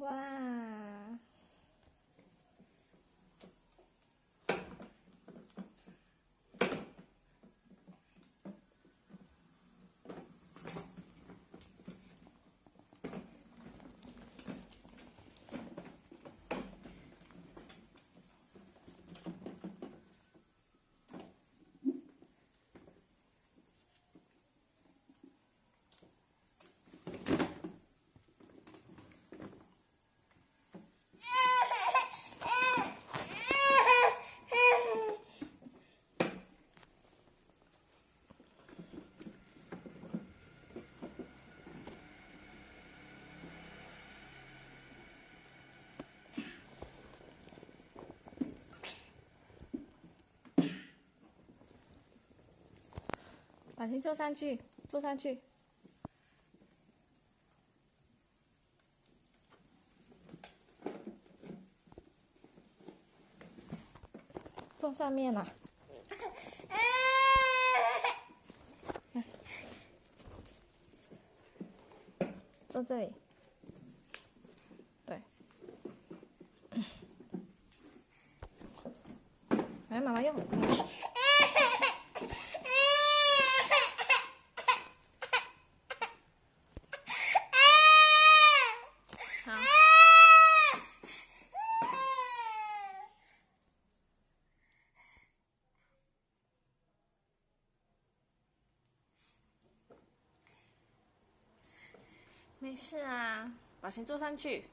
Wow. 宝琴坐上去，坐上去。坐上面了。坐这里。对。来，妈妈用。没事啊，宝琴坐上去。